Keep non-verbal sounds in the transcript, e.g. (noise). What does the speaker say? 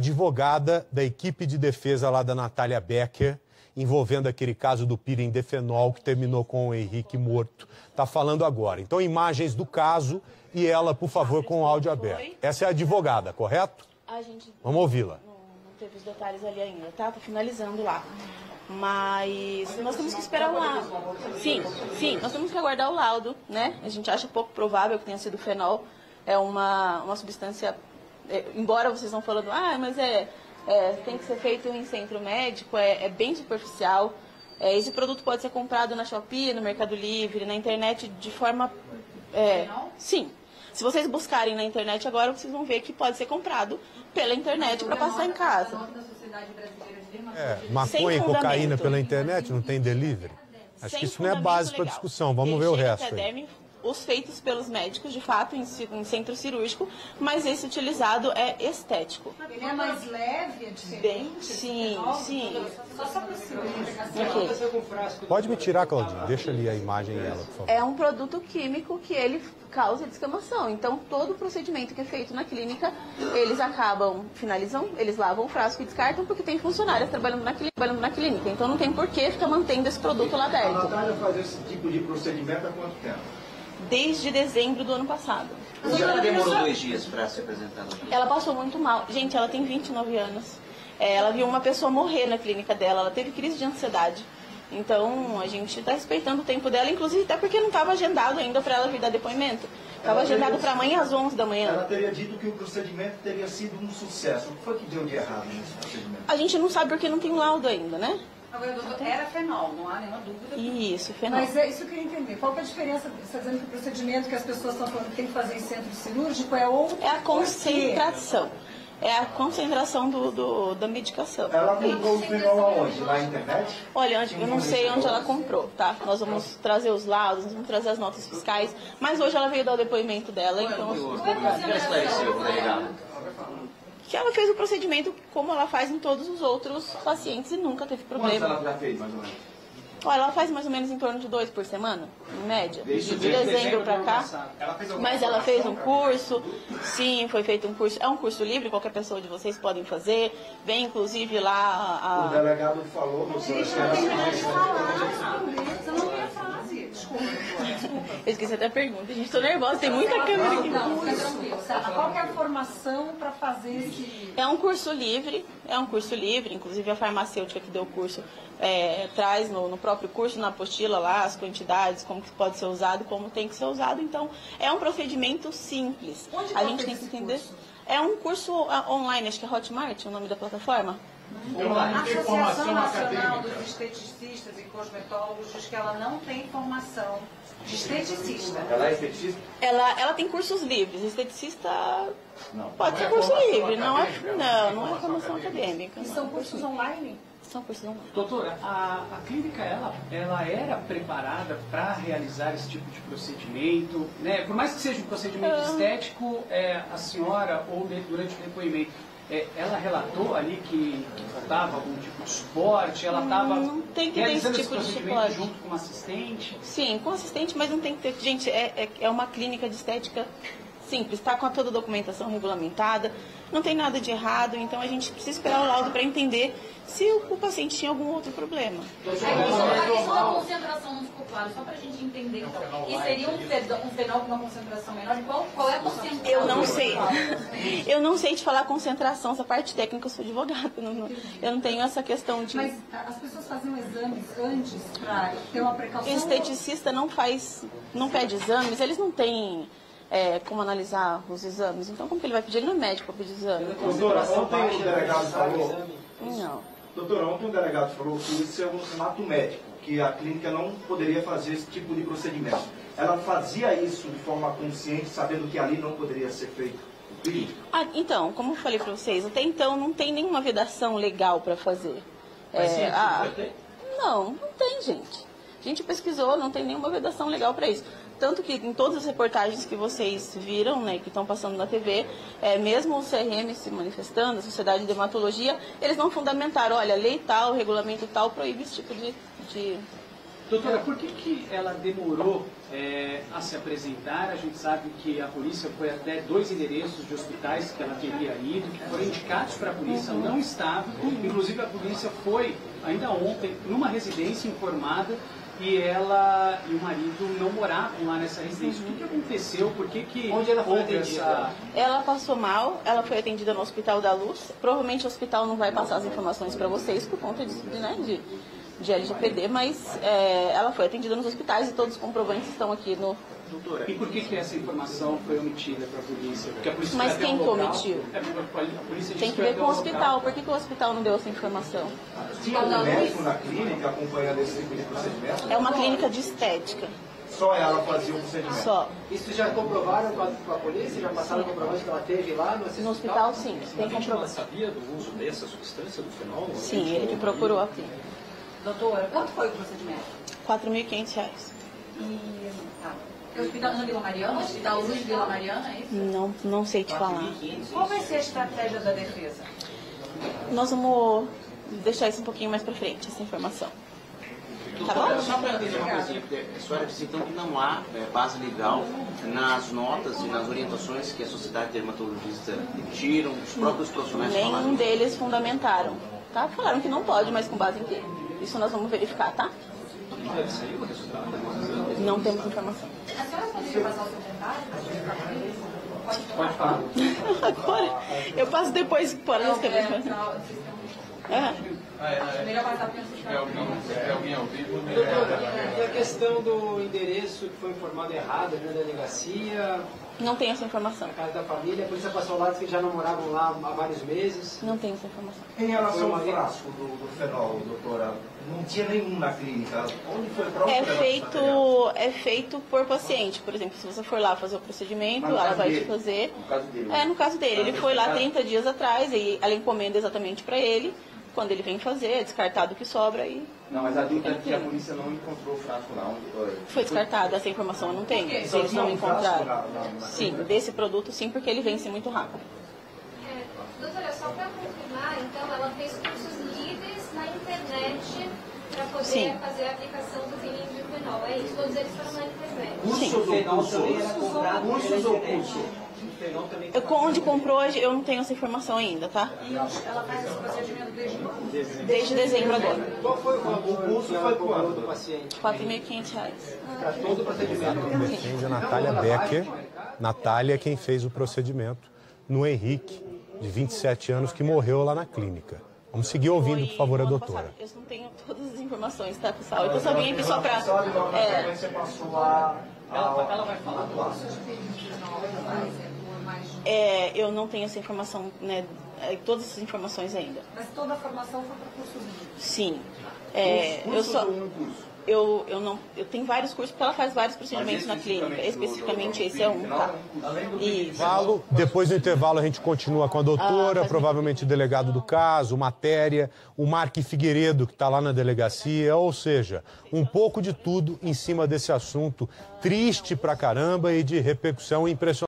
advogada da equipe de defesa lá da Natália Becker, envolvendo aquele caso do pirindefenol que terminou com o Henrique morto. Está falando agora. Então, imagens do caso e ela, por favor, com o áudio aberto. Essa é a advogada, correto? A gente Vamos ouvi-la. não, não teve os detalhes ali ainda, tá? Tá finalizando lá. Mas nós temos que esperar o laudo. Sim, sim, nós temos que aguardar o laudo, né? A gente acha pouco provável que tenha sido fenol. É uma, uma substância, embora vocês estão falando, ah, mas é, é, tem que ser feito em centro médico, é, é bem superficial. É, esse produto pode ser comprado na Shopee, no Mercado Livre, na internet de forma. É, sim. Se vocês buscarem na internet agora, vocês vão ver que pode ser comprado pela internet para passar em casa. É, maconha e cocaína pela internet, não tem delivery? Acho Sem que isso não é base para discussão. Vamos ver o resto aí. Os feitos pelos médicos, de fato, em, em centro cirúrgico, mas esse utilizado é estético. Ele é mais leve, é Bem, diferente? esse sim, fenol? sim. Só só para cirúrgica. Ok. Pode me tirar, Claudinho. Deixa ali a imagem e ela, por favor. É um produto químico que ele causa descamação. Então, todo o procedimento que é feito na clínica, eles acabam, finalizam, eles lavam o frasco e descartam, porque tem funcionários trabalhando na, clí- trabalhando na clínica. Então, não tem por que ficar mantendo esse produto lá A aberto. Natália faz esse tipo de procedimento há quanto tempo? Desde dezembro do ano passado. Que ela demorou dois dias para se apresentar no Ela passou muito mal. Gente, ela tem 29 anos. É, ela viu uma pessoa morrer na clínica dela. Ela teve crise de ansiedade. Então, a gente está respeitando o tempo dela, inclusive até porque não estava agendado ainda para ela vir dar depoimento. Estava Ela agendado para amanhã às 11 da Ela manhã. teria dito que o procedimento teria sido um sucesso. O que foi que deu de errado nesse procedimento? A gente não sabe porque não tem laudo ainda, né? Agora, doutor, era fenol, não há nenhuma dúvida. Isso, fenol. Mas é isso que eu queria entender. Qual que é a diferença? Você está dizendo que o procedimento que as pessoas estão falando que tem que fazer em centro cirúrgico é outro? É a concentração. É a concentração do, do- da medicação. Ela comprou o fenol aonde? Na internet? Olha, onde- eu não sei onde ela comprou, tá? Nós vamos trazer os laudos, nós vamos trazer as notas fiscais, mas hoje ela veio dar o depoimento dela, então... O que ela esclareceu delegado? Que ela fez o procedimento como ela faz em todos os outros pacientes e nunca teve Quantos problema. ela já fez, mais ou menos? Olha, ela faz mais ou menos em torno de dois por semana, em média, de, Desde de dezembro pra cá. Mas ela fez um curso, sim, foi feito um curso. É um curso livre, qualquer pessoa de vocês podem fazer. Vem inclusive lá a. O delegado falou no seu Você não ia fazer, desculpa. Eu esqueci até a pergunta, gente, tô nervosa, tem muita câmera aqui. Não, fica tranquilo. sabe? Qual é a formação para fazer esse... É um curso livre, é um curso livre, inclusive a farmacêutica que deu o curso é, traz no, no próprio curso, na apostila lá, as quantidades, como que pode ser usado, como tem que ser usado. Então, é um procedimento simples. Onde a gente tem que entender. curso? É um curso ah, online, acho que é Hotmart, o nome da plataforma. A Associação Nacional dos Esteticistas e Cosmetólogos diz que ela não tem formação de esteticista. Ela é esteticista? Ela, ela tem cursos livres. Esteticista Não. pode ser curso livre, não é, não, não é formação acadêmica. E não. são cursos online? São cursos online. Doutora, a, a clínica ela, ela era preparada para realizar esse tipo de procedimento, né? Por mais que seja um procedimento Ah. estético, é, a senhora ou durante o depoimento, é, ela relatou ali que, faltava algum tipo de suporte, ela estava Não tem que ter esse esse tipo de procedimento suporte. junto com uma assistente. Sim, com assistente, mas não tem que ter. Gente, é, é, é uma clínica de estética simples, está com a toda a documentação regulamentada, não tem nada de errado, então a gente precisa esperar o laudo para entender se o, o paciente tinha algum outro problema. Aí, só, só a concentração não ficou claro, só pra gente entender então. E seria um fenol, um fenol com uma concentração menor? Qual, qual é a concentração? Eu não sei. Eu não sei te falar concentração, essa parte técnica, eu sou advogada. não- eu não tenho essa questão de. Mas as pessoas faziam exames antes para ter uma precaução? Esteticista não faz, não pede exames, eles não têm é, como analisar os exames. Então, como que ele vai pedir? Ele não é médico para pedir exame. Então, Doutora, ontem o delegado falou... não. Doutora, ontem o delegado falou que isso é um ato médico, que a clínica não poderia fazer esse tipo de procedimento. Ela fazia isso de forma consciente, sabendo que ali não poderia ser feito. Ah, então, como eu falei para vocês, até então não tem nenhuma vedação legal para fazer. É, ah, não, não tem, gente. A gente pesquisou, não tem nenhuma vedação legal para isso. Tanto que em todas as reportagens que vocês viram, né, que estão passando na TV, é, mesmo o CRM se manifestando, a Sociedade de Dermatologia, eles não fundamentaram, olha, lei tal, regulamento tal proíbe esse tipo de, de, Doutora, por que, que ela demorou é, a se apresentar? A gente sabe que a polícia foi até dois endereços de hospitais que ela teria ido, que foram indicados para a polícia, não estava. Inclusive a polícia foi, ainda ontem, numa residência informada e ela e o marido não moravam lá nessa residência. O que, que aconteceu? Por que, que Onde ela foi atendida? essa... Ela passou mal, ela foi atendida no Hospital da Luz. Provavelmente o hospital não vai passar as informações para vocês por conta de, de, né, de, de LGPD, mas é, ela foi atendida nos hospitais e todos os comprovantes estão aqui no. Doutora, E por que, que essa informação foi omitida para a polícia? Porque a polícia Mas quem um que omitiu? É, Tem que ver com o um hospital. local. Por que, que o hospital não deu essa informação? Tinha um médico na clínica acompanhando esse tipo de procedimento? É uma clínica de estética, Só ela fazia o procedimento? só. Isso já comprovaram com a, com a polícia? Já passaram comprovante que ela teve lá no No hospital, sim. Tem comprovante. sabia do uso dessa substância, do fenol? Sim, ele que procurou a clínica. Doutora, quanto foi o procedimento? 4.500 reais. Tá. O hospital na Vila Mariana, o Hospital Luz Vila Mariana, é isso? Não, não sei te falar. Qual vai ser a estratégia da defesa? Nós vamos deixar isso um pouquinho mais pra frente, essa informação. Tá bom? só para entender uma coisinha, porque a senhora disse então que não há é, base legal nas notas e nas orientações que a Sociedade Dermatologista tiram, os próprios profissionais Nenhum falaram. deles fundamentaram. Tá? Falaram que não pode, mas com base em quê? Isso nós vamos verificar, tá? Não temos informação. A senhora poderia passar o seu para? Pode Pode falar. (laughs) Agora, eu passo depois fora das É, câmeras. não, vocês estão- É. Porque estão... Doutora, e a questão do endereço que foi informado errado na delegacia, Não tenho essa informação. na casa da família, a polícia passou lá, disse que já não moravam lá há vários meses. Não tenho essa informação. Em relação ao frasco do, do fenol, doutora, não tinha nenhum na clínica. Onde foi para É feito, é feito por paciente. Por exemplo, se você for lá fazer o procedimento, ela vai te dele, fazer. No caso dele. É, no caso dele, ele foi lá 30 dias atrás e ela encomenda exatamente para ele. Quando ele vem fazer, é descartado o que sobra e Não, mas a dúvida é que a polícia não encontrou o frasco lá. Onde, foi descartado. Essa informação eu não tenho. Se eles não frasco encontraram. Sim, desse produto sim, porque ele vence muito rápido. É, doutora, só para confirmar, então, ela fez cursos livres na internet para poder Sim. fazer a aplicação do peeling de fenol. É isso, todos eles foram na internet. Cursos ou cursos? Cursos ou cursos? Eu, onde comprou, eu não tenho essa informação ainda, tá? E ela faz esse procedimento desde quando? Desde dezembro agora. Qual foi o curso foi quanto? do paciente? 4.500 reais. Para todo o procedimento. Defende a Natália Becker. Natália é quem fez o procedimento no Henrique, de 27 anos, que morreu lá na clínica. Vamos seguir ouvindo, por favor, a doutora. Eu não tenho todas as informações, tá, pessoal? Eu só vim aqui só pra... É, Você passou a... Ela, ela vai falar. é, eu não tenho essa informação, né? é, Todas essas informações ainda. Mas toda a formação foi para livres. Sim. É, eu só... Eu, eu não eu tenho vários cursos porque ela faz vários procedimentos na clínica. Especificamente esse é um tá. isso. Intervalo. Depois do intervalo a gente continua com a doutora, Ah, provavelmente o delegado do caso, matéria, o Mark Figueiredo, que está lá na delegacia, ou seja, um pouco de tudo em cima desse assunto. Triste pra caramba e de repercussão impressionante.